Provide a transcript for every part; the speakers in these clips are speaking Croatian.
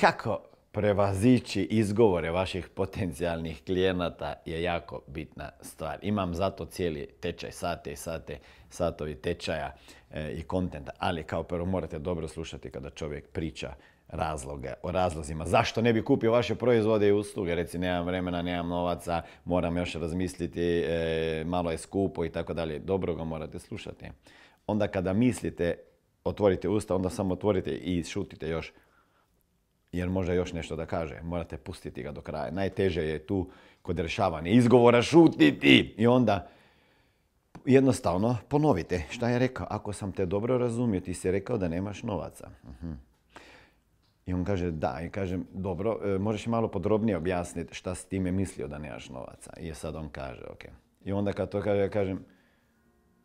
kako prevazići izgovore vaših potencijalnih klijenata je jako bitna stvar. Imam zato cijeli tečaj, sate i sate, satovi tečaja e, i kontenta, ali kao prvo morate dobro slušati kada čovjek priča razloge, o razlozima. Zašto ne bi kupio vaše proizvode i usluge? Reci, nemam vremena, nemam novaca, moram još razmisliti, e, malo je skupo i tako dalje. Dobro ga morate slušati. Onda kada mislite, otvorite usta, onda samo otvorite i šutite još jer može još nešto da kaže. Morate pustiti ga do kraja. Najteže je tu kod rješavanja izgovora šutiti i onda jednostavno ponovite šta je rekao. Ako sam te dobro razumio, ti si rekao da nemaš novaca. Mhm. I on kaže da, i kažem, dobro, e, možeš malo podrobnije objasniti šta s time mislio da nemaš novaca. I sad on kaže, ok. I onda kad to kaže, kažem,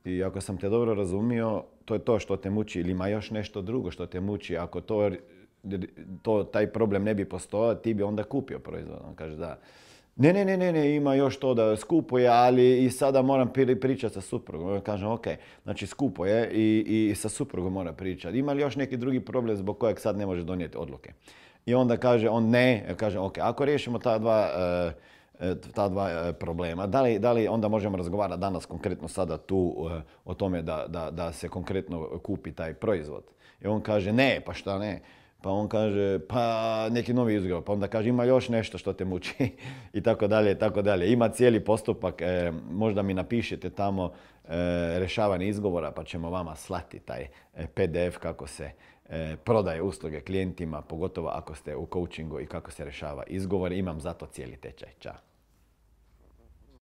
i ako sam te dobro razumio, to je to što te muči ili ima još nešto drugo što te muči. Ako to, to taj problem ne bi postojao, ti bi onda kupio proizvod. On kaže da. Ne, ne, ne, ne, ne, ima još to da skupo je, ali i sada moram pričati sa suprugom. Kažem, ok, znači skupo je i, i sa suprugom mora pričati. Ima li još neki drugi problem zbog kojeg sad ne može donijeti odluke? I onda kaže, on ne, kaže, ok, ako riješimo ta dva, e, e, ta dva e, problema, da li, da li onda možemo razgovarati danas konkretno sada tu o tome da, da, da se konkretno kupi taj proizvod? I on kaže, ne, pa šta ne? Pa on kaže, pa neki novi izgovor. Pa onda kaže, ima još nešto što te muči i tako dalje, tako dalje. Ima cijeli postupak, e, možda mi napišete tamo e, rješavanje izgovora pa ćemo vama slati taj e, PDF kako se e, prodaje usluge klijentima, pogotovo ako ste u coachingu i kako se rješava izgovor. Imam zato cijeli tečaj. Ćao.